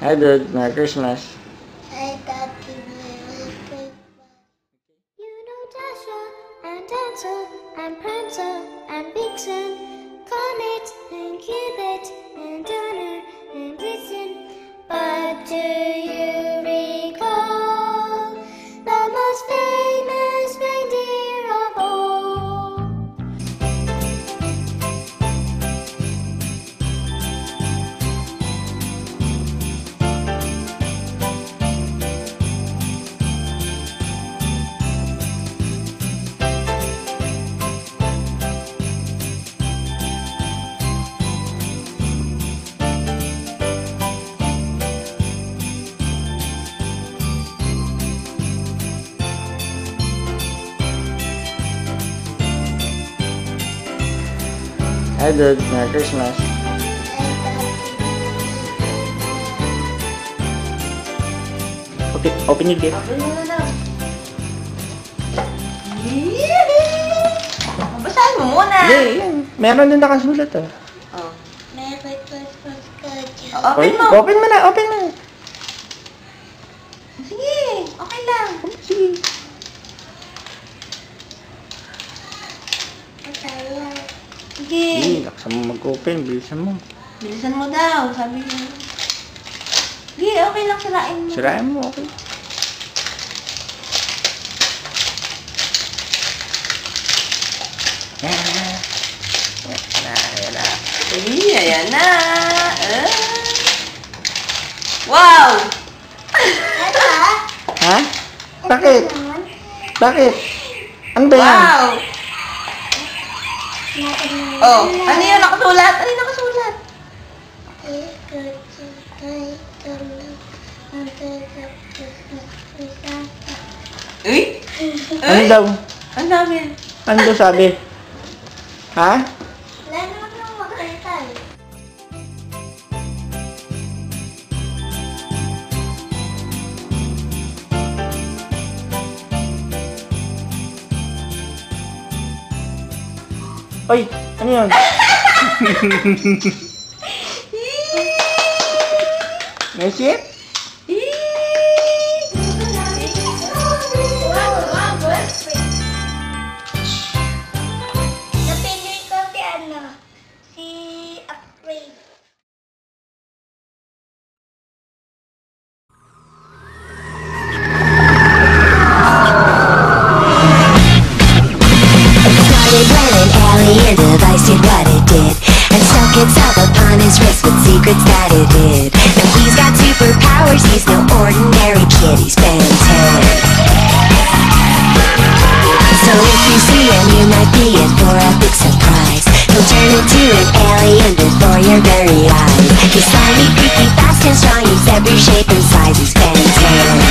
Hi, dude. Merry Christmas. I got to Merry Christmas. You know Dasher and Dancer and Prancer and Vixen, Comet and Cupid and Hi, dude. Merry Christmas. Open, open your gift. Ano na! Basahin mo muna. Hindi, yan. Meron din nakasulat, ah. Oh. Merry Christmas. Oh, Open mo. Open mo na, open mo. Sige, okay lang. Sige. Sige. Sige, laksan mo mag-open. Bilisan mo. Bilisan mo daw, sabi niya. Sige, okay lang sirain mo. Sirayan mo, okay. Yan na. Yan na, yan na. Ay, ayan na. Ah. Wow! Ah? Ha? Bakit? Bakit? Ano ba yan? Wow! Oh, ano yun nakasulat? Ano yung nakasulat? Uy! Ano Uy! daw? Ang dami. Ano daw sabi? Ha? Oy, ano yun? May ship? Stuck itself upon his wrist with secrets that it hid Now he's got superpowers, he's no ordinary kid, he's fantastic So if you see him, you might be in for a big surprise. He'll turn into an alien before your very eyes. He's slimy, creepy, fast and strong, he's every shape and size, he's fantastic